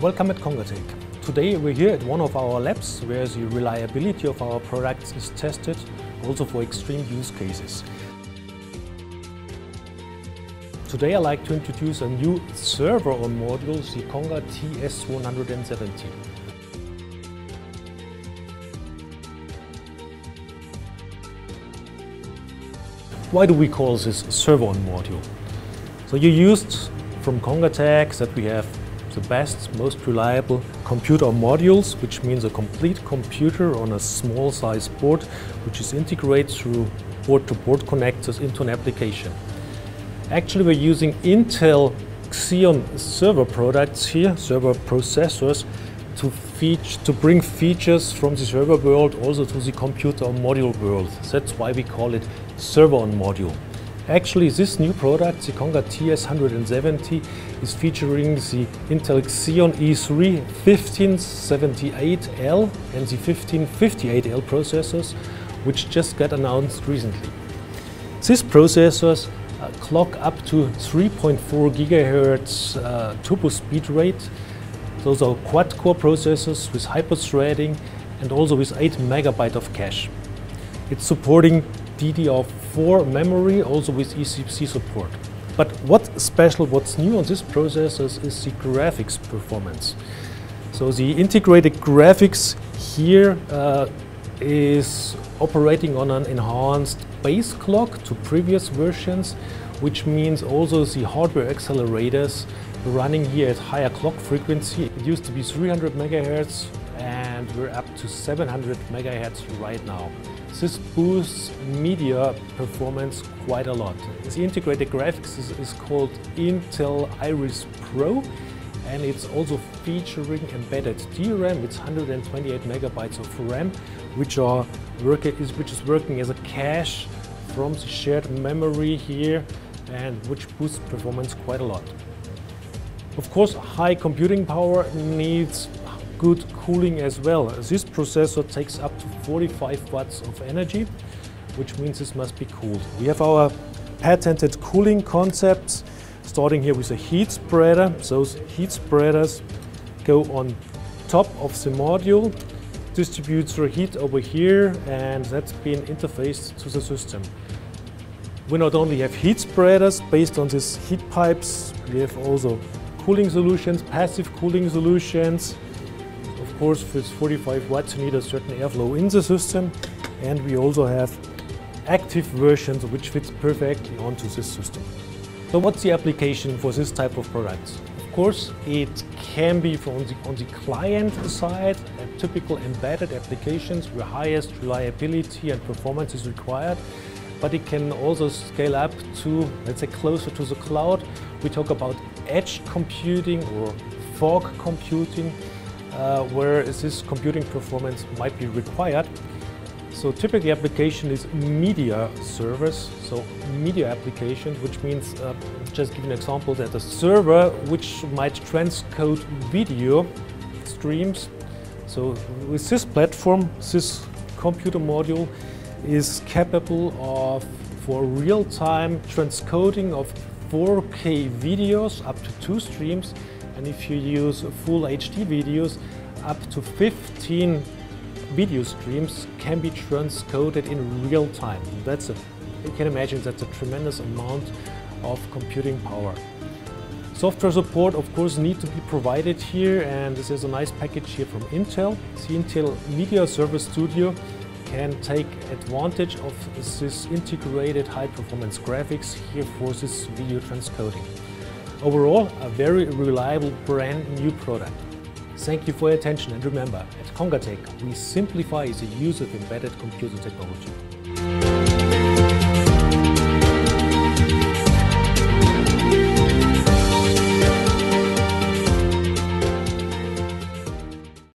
Welcome at Congatec. Today we're here at one of our labs where the reliability of our products is tested also for extreme use cases. Today I'd like to introduce a new server on module, the Conga TS170. Why do we call this server on module? So you used from Congatec that we have the best, most reliable computer modules, which means a complete computer on a small size board, which is integrated through board-to-board -board connectors into an application. Actually, we're using Intel Xeon server products here, server processors, to, to bring features from the server world also to the computer module world. That's why we call it server on module. Actually, this new product, the Conga TS170, is featuring the Intel Xeon E3 1578L and the 1558L processors, which just got announced recently. These processors uh, clock up to 3.4 gigahertz uh, turbo speed rate. Those are quad-core processors with hyper-threading and also with 8 megabyte of cache. It's supporting DDR4 memory, also with ECC support. But what's special, what's new on this processors is the graphics performance. So the integrated graphics here uh, is operating on an enhanced base clock to previous versions, which means also the hardware accelerators running here at higher clock frequency. It used to be 300 megahertz we're up to 700 megahertz right now. This boosts media performance quite a lot. The integrated graphics is, is called Intel Iris Pro and it's also featuring embedded DRAM. It's 128 megabytes of RAM, which are working, which is working as a cache from the shared memory here, and which boosts performance quite a lot. Of course, high computing power needs good cooling as well. This processor takes up to 45 watts of energy, which means this must be cooled. We have our patented cooling concepts, starting here with a heat spreader. Those heat spreaders go on top of the module, distribute the heat over here, and that's been interfaced to the system. We not only have heat spreaders based on these heat pipes, we have also cooling solutions, passive cooling solutions, course, with 45 watts, you need a certain airflow in the system. And we also have active versions which fits perfectly onto this system. So what's the application for this type of products? Of course, it can be from the, on the client side, typical embedded applications where highest reliability and performance is required, but it can also scale up to, let's say, closer to the cloud. We talk about edge computing or fog computing, uh, where this computing performance might be required. So typically application is media servers, so media applications, which means, uh, just give an example, that a server which might transcode video streams. So with this platform, this computer module is capable of, for real-time transcoding of 4K videos up to two streams and if you use full HD videos, up to 15 video streams can be transcoded in real time. That's a, you can imagine that's a tremendous amount of computing power. Software support, of course, need to be provided here, and this is a nice package here from Intel. The Intel Media Server Studio can take advantage of this integrated high-performance graphics here for this video transcoding. Overall, a very reliable brand new product. Thank you for your attention and remember, at Congatec, we simplify the use of embedded computer technology.